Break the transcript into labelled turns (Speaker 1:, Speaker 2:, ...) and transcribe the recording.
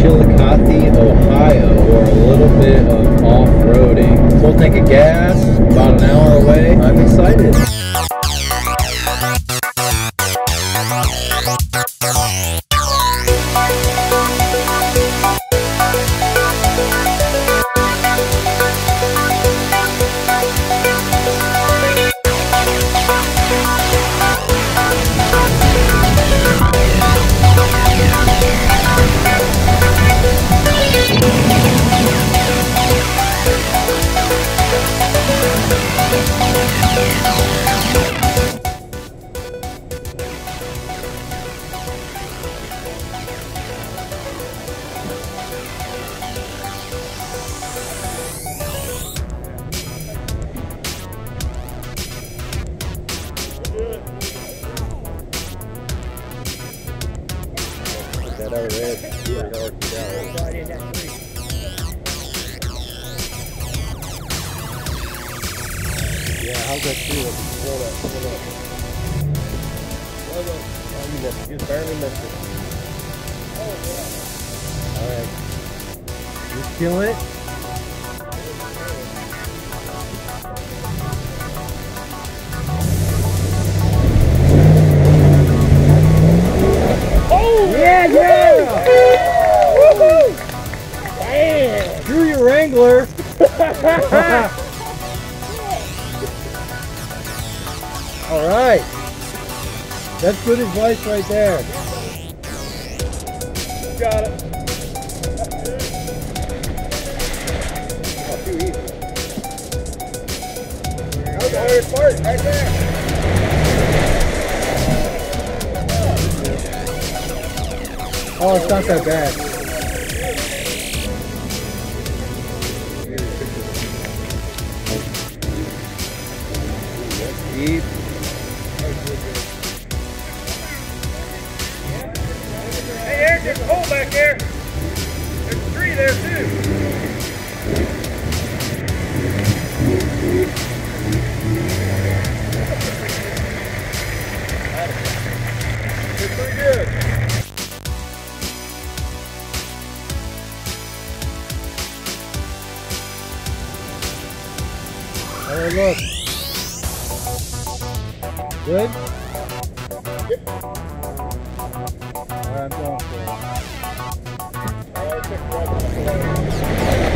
Speaker 1: Chillicothe, Ohio, or a little bit of off-roading. That other red, yeah, south. Yeah, how's that feel? Roll up, roll up. Up. Oh, you missed it. You barely missed it. Oh, yeah. Alright. You feeling it? Wrangler! All right. That's good advice right there. Got it. Oh, too easy. That was the hardest part, right there. Oh, it's not that bad. Deep.
Speaker 2: Hey, Eric, there's a hole back there. There's a tree there, too. Did pretty good.
Speaker 1: Right, look. Good? All right, I'm going for it.